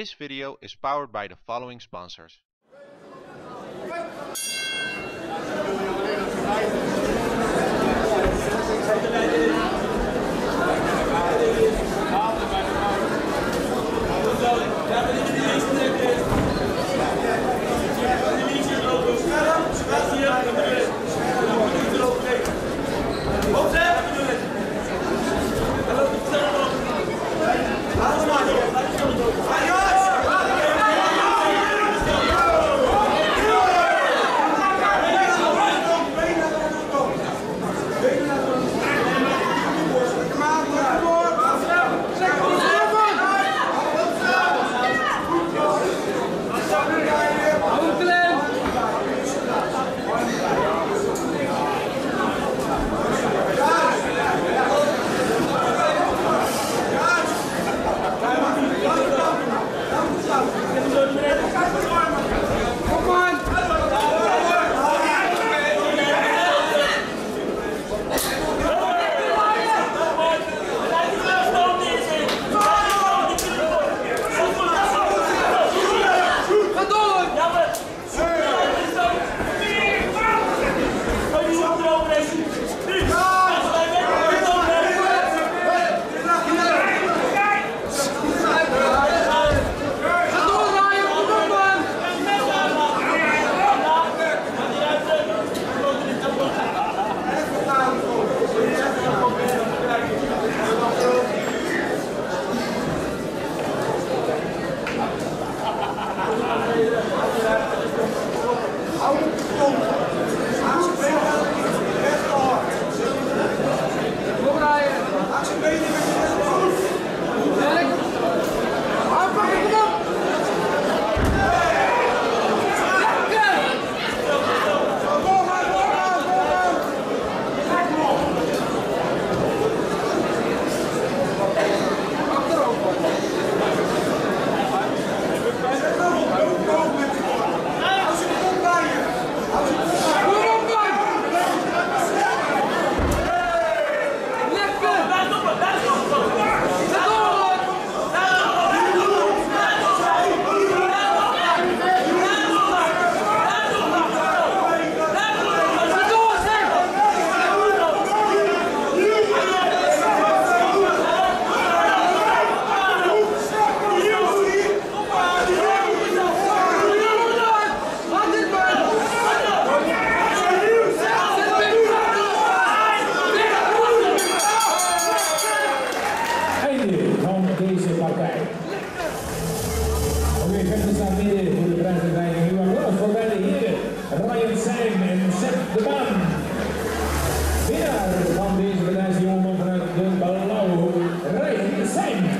This video is powered by the following sponsors. Oké, vechters staan midden voor de prijsuitreiking. Nu applaus voor beide heren, Ryan Seim en Seth de Baan. Winnaar van deze partij is de jongeman vanuit de Blauwe, Ryan Seim.